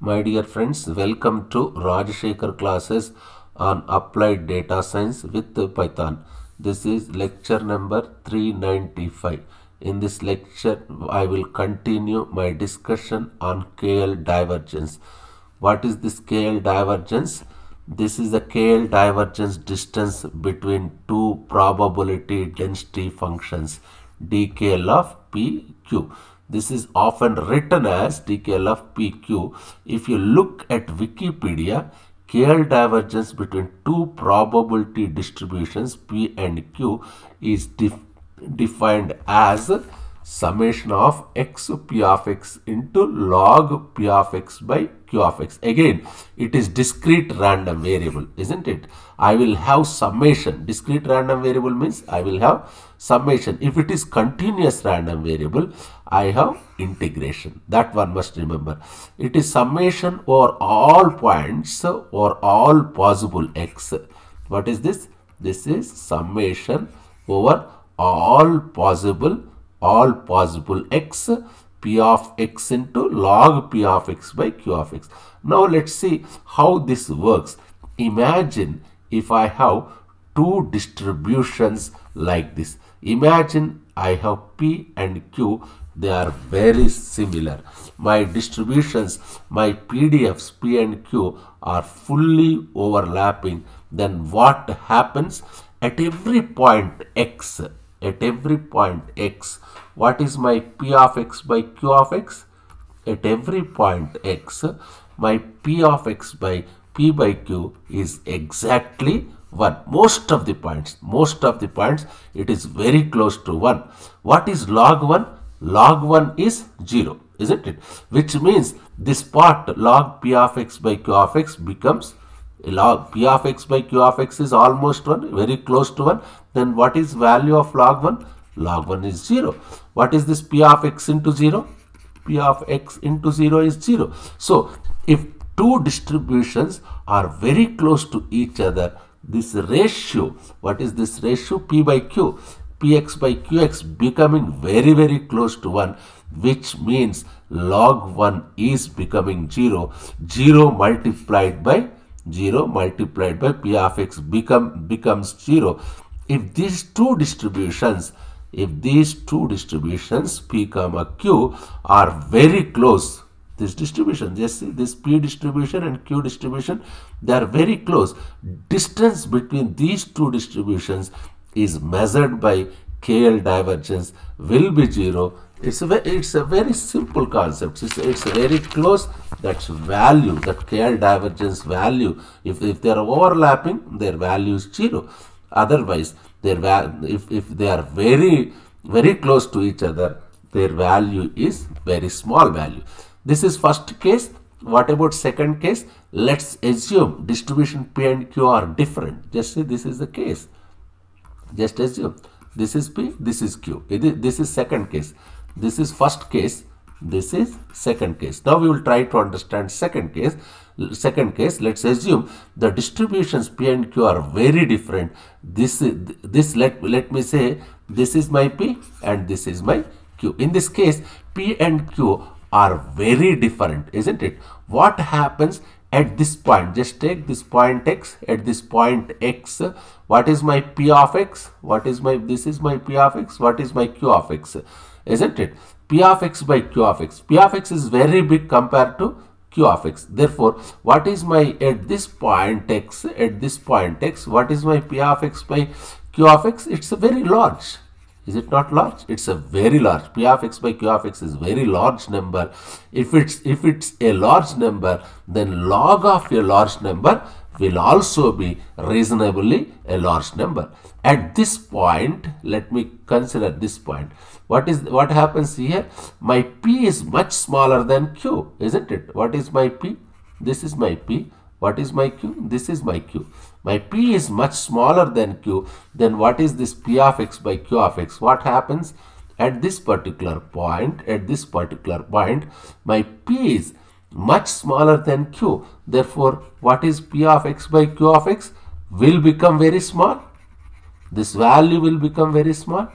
My dear friends, welcome to Rajasekhar classes on applied data science with Python. This is lecture number 395. In this lecture, I will continue my discussion on KL divergence. What is this KL divergence? This is the KL divergence distance between two probability density functions dkl of pq. This is often written as dkl of pq. If you look at Wikipedia, KL divergence between two probability distributions p and q is def defined as summation of x p of x into log p of x by q of x. Again, it is discrete random variable, isn't it? I will have summation. Discrete random variable means I will have summation. If it is continuous random variable, I have integration. That one must remember. It is summation over all points or all possible x. What is this? This is summation over all possible all possible x p of x into log p of x by q of x. Now let's see how this works. Imagine if I have two distributions like this. Imagine I have p and q they are very similar. My distributions, my PDFs P and Q are fully overlapping. Then what happens at every point X? At every point X, what is my P of X by Q of X? At every point X, my P of X by P by Q is exactly 1. Most of the points, most of the points, it is very close to 1. What is log 1? log 1 is 0 isn't it which means this part log p of x by q of x becomes log p of x by q of x is almost 1 very close to 1 then what is value of log 1 log 1 is 0 what is this p of x into 0 p of x into 0 is 0 so if two distributions are very close to each other this ratio what is this ratio? P by q. Px by qx becoming very very close to 1 which means log 1 is becoming 0 0 multiplied by 0 multiplied by p of x become becomes 0 if these two distributions if these two distributions p comma q are very close this distribution just see this p distribution and q distribution they are very close. Distance between these two distributions is measured by KL divergence will be 0. It's a, it's a very simple concept. It's, it's very close. That's value, that KL divergence value. If, if they are overlapping, their value is 0. Otherwise, their if, if they are very, very close to each other, their value is very small value. This is first case. What about second case? Let's assume distribution P and Q are different. Just say this is the case just assume this is p this is q. This is second case. This is first case. This is second case. Now we will try to understand second case. Second case let's assume the distributions p and q are very different. This this let let me say this is my p and this is my q. In this case p and q are very different isn't it? What happens at this point just take this point x at this point x what is my p of x what is my this is my p of x what is my q of x isn't it? P of x by q of x. P of x is very big compared to q of x. Therefore what is my at this point x at this point x what is my p of x by q of x? It's a very large is it not large? It's a very large. P of x by q of x is very large number. If it's if it's a large number then log of a large number will also be reasonably a large number. At this point let me consider this point. What is what happens here? My p is much smaller than q isn't it? What is my p? This is my p what is my q? This is my q. My p is much smaller than q. Then what is this p of x by q of x? What happens? At this particular point at this particular point my p is much smaller than q. Therefore what is p of x by q of x will become very small. This value will become very small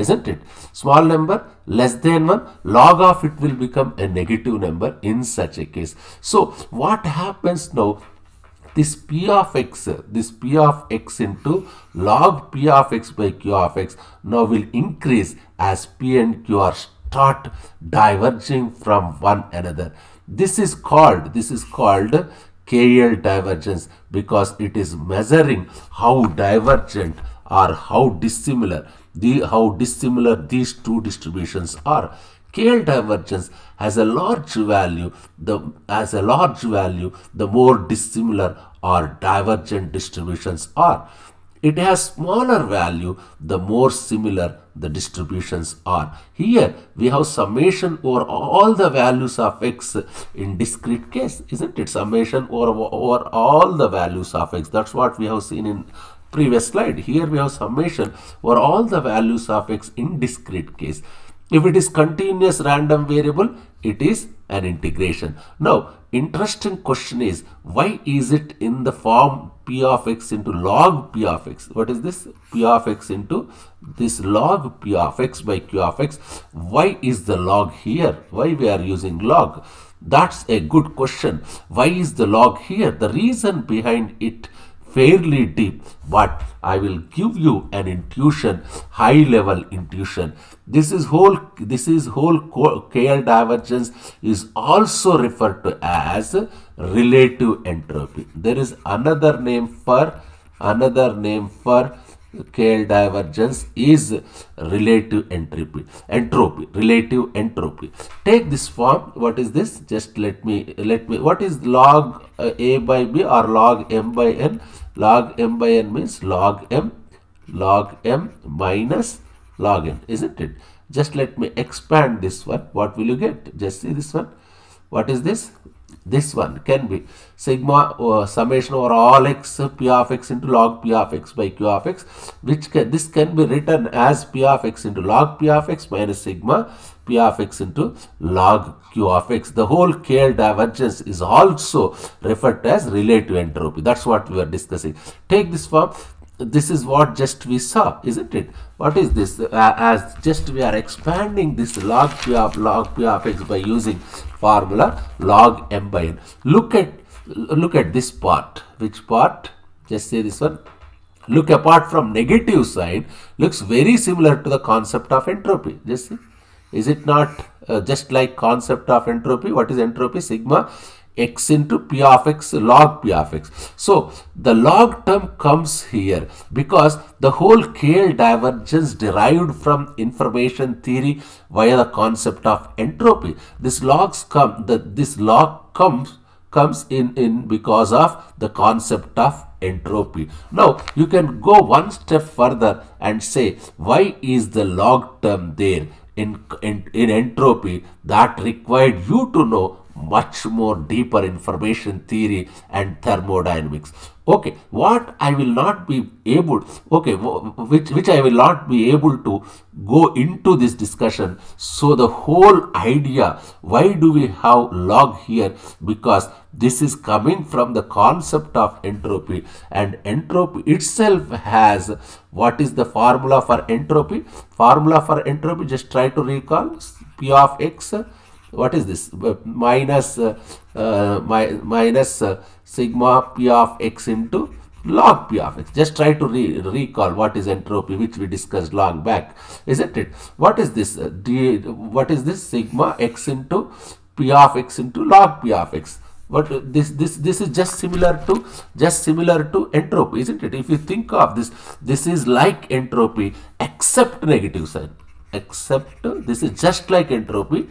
isn't it? Small number less than 1, log of it will become a negative number in such a case. So what happens now? This p of x, this p of x into log p of x by q of x now will increase as p and q are start diverging from one another. This is called, this is called KL divergence because it is measuring how divergent or how dissimilar the how dissimilar these two distributions are. KL divergence has a large value, the as a large value, the more dissimilar or divergent distributions are. It has smaller value, the more similar the distributions are. Here we have summation over all the values of x in discrete case, isn't it? Summation over, over all the values of x. That's what we have seen in previous slide. Here we have summation for all the values of x in discrete case. If it is continuous random variable, it is an integration. Now, interesting question is, why is it in the form p of x into log p of x? What is this? p of x into this log p of x by q of x. Why is the log here? Why we are using log? That's a good question. Why is the log here? The reason behind it fairly deep but I will give you an intuition high level intuition. This is whole this is whole KL divergence is also referred to as relative entropy. There is another name for another name for KL divergence is relative entropy entropy relative entropy. Take this form. What is this? Just let me let me what is log uh, a by b or log m by n? Log m by n means log m log m minus log n isn't it? Just let me expand this one. What will you get? Just see this one. What is this this one can be sigma uh, summation over all x p of x into log p of x by q of x which can this can be written as p of x into log p of x minus sigma p of x into log q of x. The whole KL divergence is also referred as relative entropy. That's what we are discussing. Take this form this is what just we saw isn't it? What is this? Uh, as just we are expanding this log p of log p of x by using formula log m by n. Look at look at this part. Which part? Just say this one. Look apart from negative sign looks very similar to the concept of entropy. Just see. Is it not uh, just like concept of entropy? What is entropy? Sigma x into p of x log p of x. So the log term comes here because the whole KL divergence derived from information theory via the concept of entropy. This logs come, the, this log comes comes in in because of the concept of entropy. Now you can go one step further and say why is the log term there in, in, in entropy that required you to know much more deeper information theory and thermodynamics. Okay what i will not be able okay which which i will not be able to go into this discussion. So the whole idea why do we have log here? Because this is coming from the concept of entropy and entropy itself has what is the formula for entropy? Formula for entropy just try to recall p of x what is this? Uh, minus uh, uh, mi minus sigma p of x into log p of x. Just try to re recall what is entropy which we discussed long back isn't it? What is this uh, D, what is this sigma x into p of x into log p of x? But this this this is just similar to just similar to entropy isn't it? If you think of this this is like entropy except negative sign. Except this is just like entropy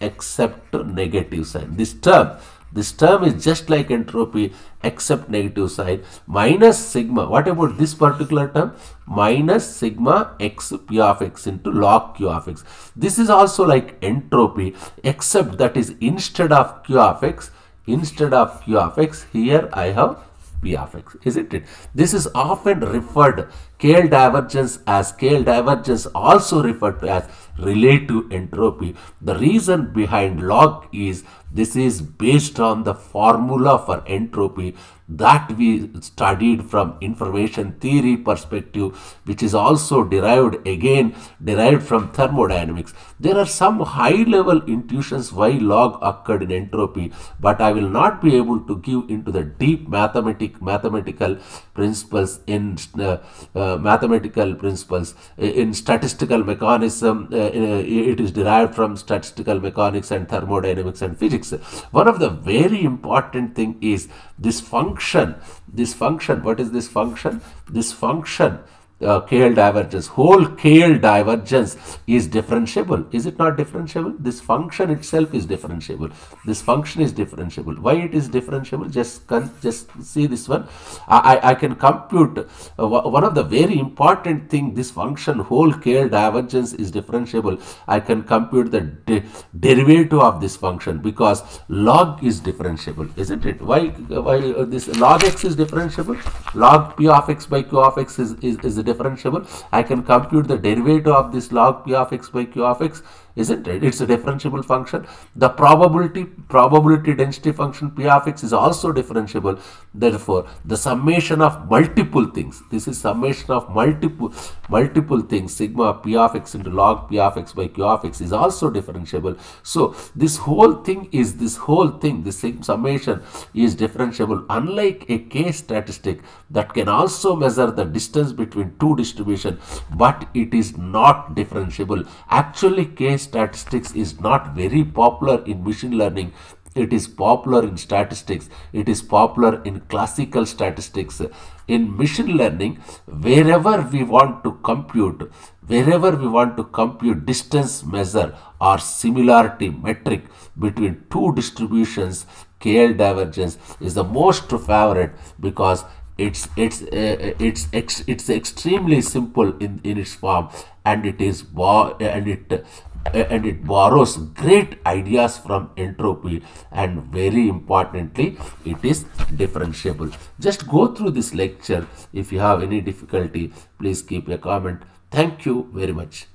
except negative sign. This term, this term is just like entropy except negative sign minus sigma. What about this particular term? Minus sigma x p of x into log q of x. This is also like entropy except that is instead of q of x, instead of q of x, here I have p of x, isn't it? This is often referred KL divergence as KL divergence also referred to as relative entropy. The reason behind log is this is based on the formula for entropy that we studied from information theory perspective which is also derived again derived from thermodynamics there are some high level intuitions why log occurred in entropy but i will not be able to give into the deep mathematic mathematical principles in uh, uh, mathematical principles. In statistical mechanism uh, uh it is derived from statistical mechanics and thermodynamics and physics. One of the very important thing is this function. This function what is this function? This function uh, KL divergence. Whole KL divergence is differentiable. Is it not differentiable? This function itself is differentiable. This function is differentiable. Why it is differentiable? Just just see this one. I, I can compute uh, one of the very important thing. This function whole KL divergence is differentiable. I can compute the de derivative of this function because log is differentiable, isn't it? Why why uh, this log x is differentiable? Log p of x by q of x is is, is a differentiable. I can compute the derivative of this log p of x by q of x isn't it? It's a differentiable function. The probability probability density function p of x is also differentiable. Therefore, the summation of multiple things. This is summation of multiple multiple things. Sigma p of x into log p of x by q of x is also differentiable. So this whole thing is this whole thing. This summation is differentiable. Unlike a k statistic that can also measure the distance between two distribution, but it is not differentiable. Actually, k statistics is not very popular in machine learning. It is popular in statistics. It is popular in classical statistics. In machine learning wherever we want to compute wherever we want to compute distance measure or similarity metric between two distributions KL divergence is the most favorite because it's it's uh, it's ex, it's extremely simple in in its form and it is and it and it borrows great ideas from entropy. And very importantly it is differentiable. Just go through this lecture. If you have any difficulty please keep a comment. Thank you very much